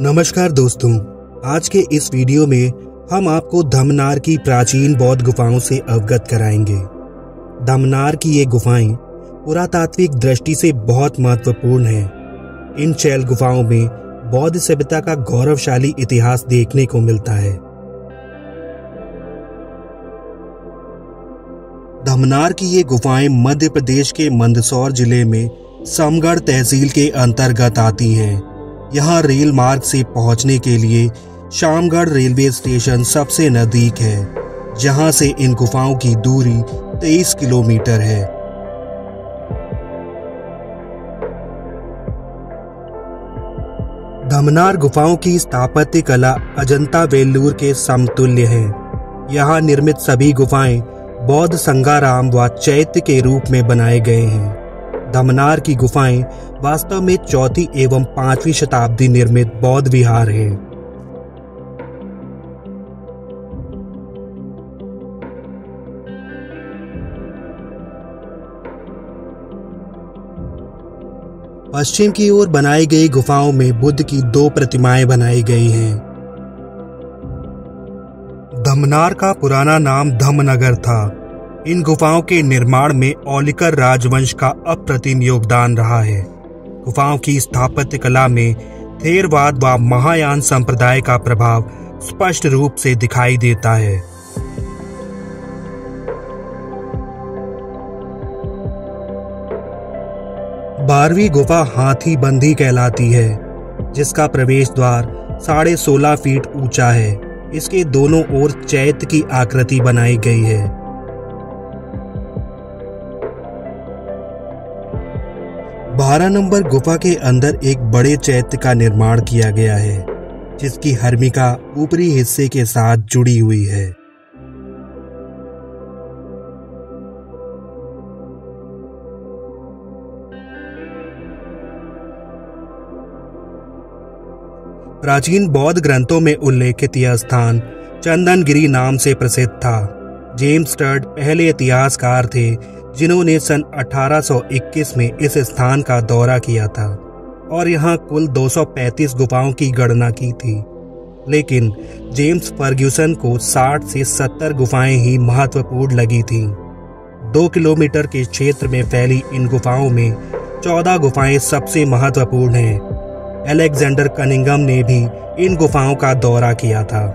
नमस्कार दोस्तों, आज के इस वीडियो में हम आपको धमनार की प्राचीन बौद्ध गुफाओं से अवगत कराएँगे। धमनार की ये गुफाएँ पुरातात्विक दृष्टि से बहुत महत्वपूर्ण हैं। इन चैल गुफाओं में बौद्ध सभ्यता का गौरवशाली इतिहास देखने को मिलता है। धमनार की ये गुफाएँ मध्य प्रदेश के मंदसौर ज़िले में समगढ़ तहसील के अंतर्गत आती हैं। यहाँ रेल मार्ग से पहुँचने के लिए शामगढ़ रेलवे स्टेशन सबसे नज़दीक है, जहाँ से इन गुफाओं की दूरी 23 किलोमीटर है। धमनार गुफाओं की स्थापत्य कला अजंता वेल्लूर के समतुल्य है। यहाँ निर्मित सभी गुफाएँ बौद्ध संगाराम व चैत्य के रूप में बनाए गए हैं। दमनार की गुफाएँ वास्तव में चौथी एवं पांचवी शताब्दी निर्मित बौद्ध विहार हैं। पश्चिम की ओर बनाई गई गुफाओं में बुद्ध की दो प्रतिमाएँ बनाई गई हैं धमनार का पुराना नाम धमनगर था इन गुफाओं के निर्माण में औलिकर राजवंश का अप्रतिम योगदान रहा है। गुफाओं की स्थापत्य कला में थेरवाद व महायान संप्रदाय का प्रभाव स्पष्ट रूप से दिखाई देता है। बारहवीं गुफा हाथी बंदी कहलाती है, जिसका प्रवेश द्वार साढ़े सोलह फीट ऊँचा है। इसके दोनों ओर चैत की आकृति बनाई गई है। बारह नंबर गुफा के अंदर एक बड़े चैत्य का निर्माण किया गया है, जिसकी हर्मिका ऊपरी हिस्से के साथ जुड़ी हुई है। प्राचीन बौद्ध ग्रंथों में उल्लेखित यह स्थान चंदनगिरी नाम से प्रसिद्ध था। जेम्स टर्ड पहले इतिहासकार थे जिन्होंने सन 1821 में इस स्थान का दौरा किया था और यहाँ कुल 235 गुफाओं की गणना की थी लेकिन जेम्स फर्ग्यूसन को 60 से 70 गुफाएँ ही महत्वपूर्ण लगी थीं। दो किलोमीटर के क्षेत्र में फैली इन गुफाओं में 14 गुफाएँ सबसे महत्वपूर्ण हैं। अलेक्जेंडर कनिंगम ने भी इन गुफाओं का दौरा किया था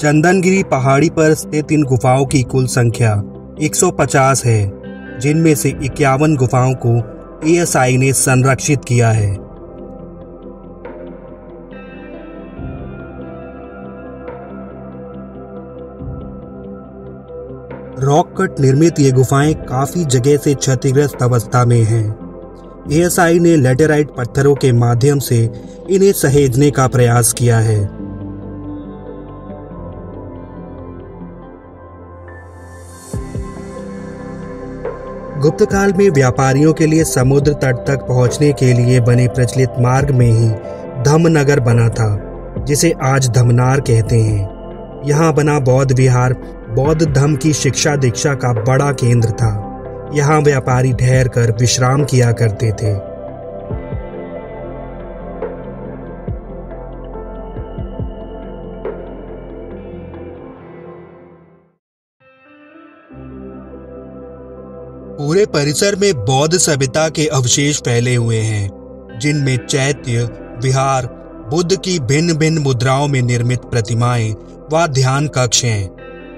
चंदनगिरी पहाड़ी पर स्थित इन गुफाओं की कुल संख्या 150 है, जिनमें से इक्यावन गुफाओं को एएसआई ने संरक्षित किया है रॉक कट निर्मित ये गुफाएँ काफ़ी जगह से क्षतिग्रस्त अवस्था में हैं। एएसआई ने लेटेराइट पत्थरों के माध्यम से इन्हें सहेजने का प्रयास किया है गुप्त काल में व्यापारियों के लिए समुद्र तट तक पहुँचने के लिए बने प्रचलित मार्ग में ही धमनगर बना था, जिसे आज धमनार कहते हैं। यहाँ बना बौद्ध विहार, बौद्ध धम की शिक्षा दीक्षा का बड़ा केंद्र था। यहाँ व्यापारी ठहर कर विश्राम किया करते थे। पूरे परिसर में बौद्ध सभ्यता के अवशेष फैले हुए हैं, जिनमें चैत्य, विहार, बुद्ध की भिन्न भिन्न मुद्राओं में निर्मित प्रतिमाएँ व ध्यान कक्ष हैं।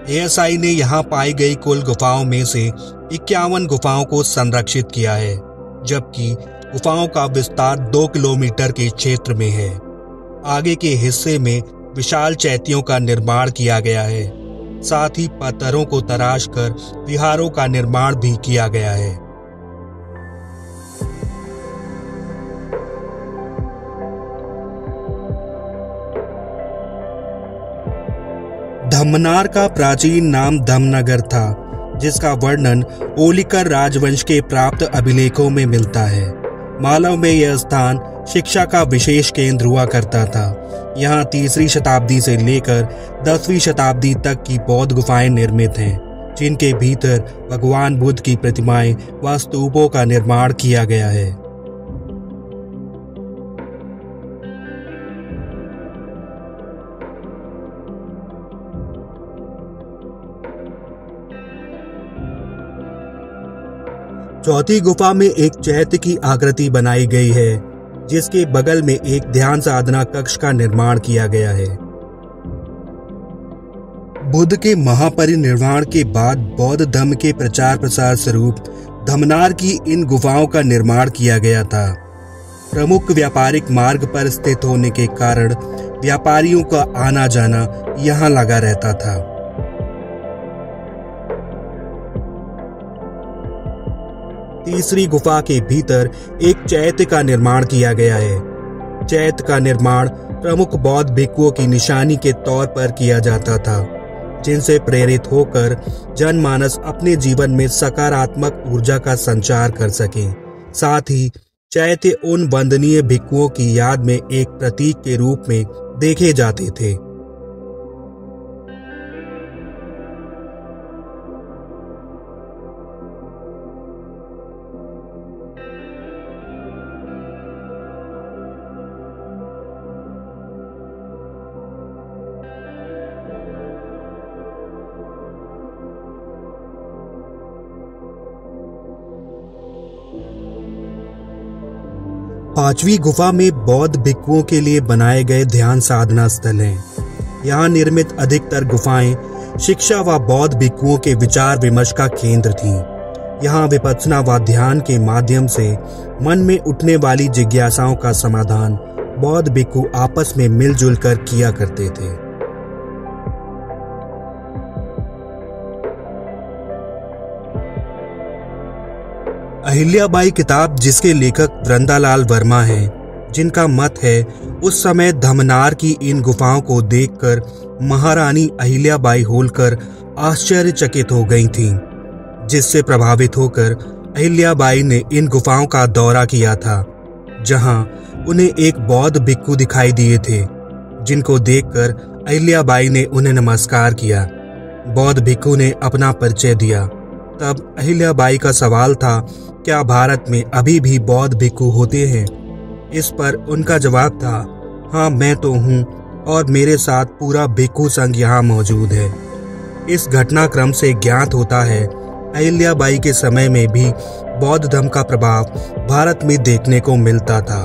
एएसआई ने यहाँ पाई गई कुल गुफाओं में से इक्यावन गुफाओं को संरक्षित किया है, जबकि गुफाओं का विस्तार दो किलोमीटर के क्षेत्र में है। आगे के हिस्से में विशाल चैतियों का निर्माण किया गया है। साथ ही पत्थरों को तराश कर विहारों का निर्माण भी किया गया है। धमनार का प्राचीन नाम धमनगर था, जिसका वर्णन ओलिकर राजवंश के प्राप्त अभिलेखों में मिलता है। मालव में यह स्थान शिक्षा का विशेष केंद्र हुआ करता था। यहाँ तीसरी शताब्दी से लेकर दसवीं शताब्दी तक की बौद्ध गुफाएँ निर्मित हैं, जिनके भीतर भगवान बुद्ध की प्रतिमाएँ व स्तूपों का निर्माण किया गया है। चौथी गुफा में एक चैत्य की आकृति बनाई गई है, जिसके बगल में एक ध्यान साधना कक्ष का निर्माण किया गया है। बुद्ध के महापरिनिर्वाण के बाद बौद्ध धर्म के प्रचार प्रसार स्वरूप धमनार की इन गुफाओं का निर्माण किया गया था। प्रमुख व्यापारिक मार्ग पर स्थित होने के कारण व्यापारियों का आना जाना यहाँ लगा रहता था। तीसरी गुफा के भीतर एक चैत्य का निर्माण किया गया है। चैत्य का निर्माण प्रमुख बौद्ध भिक्षुओं की निशानी के तौर पर किया जाता था, जिनसे प्रेरित होकर जनमानस अपने जीवन में सकारात्मक ऊर्जा का संचार कर सके। साथ ही चैत्य उन वंदनीय भिक्षुओं की याद में एक प्रतीक के रूप में देखे जाते थे। पांचवी गुफा में बौद्ध भिक्षुओं के लिए बनाए गए ध्यान साधना स्थल हैं। यहाँ निर्मित अधिकतर गुफाएँ शिक्षा व बौद्ध भिक्षुओं के विचार विमर्श का केंद्र थी यहाँ विपत्सना व ध्यान के माध्यम से मन में उठने वाली जिज्ञासाओं का समाधान बौद्ध भिक्षु आपस में मिलजुल कर किया करते थे अहिल्याबाई किताब जिसके लेखक वृंदालाल वर्मा हैं, जिनका मत है उस समय धमनार की इन गुफाओं को देखकर महारानी अहिल्याबाई होलकर आश्चर्यचकित हो गई थीं, जिससे प्रभावित होकर अहिल्याबाई ने इन गुफाओं का दौरा किया था जहाँ उन्हें एक बौद्ध भिक्खु दिखाई दिए थे जिनको देखकर अहिल्याबाई ने उन्हें नमस्कार किया। बौद्ध भिक्खु ने अपना परिचय दिया। तब अहिल्याबाई का सवाल था, क्या भारत में अभी भी बौद्ध भिक्खु होते हैं? इस पर उनका जवाब था हाँ मैं तो हूँ, और मेरे साथ पूरा भिक्खु संघ यहाँ मौजूद है। इस घटनाक्रम से ज्ञात होता है, अहिल्याबाई के समय में भी बौद्ध धर्म का प्रभाव भारत में देखने को मिलता था।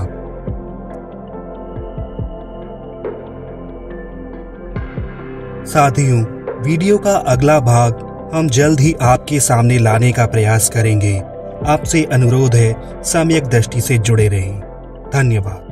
साथियों, वीडियो का अगला भाग हम जल्द ही आपके सामने लाने का प्रयास करेंगे। आपसे अनुरोध है, सम्यक दृष्टि से जुड़े रहें। धन्यवाद।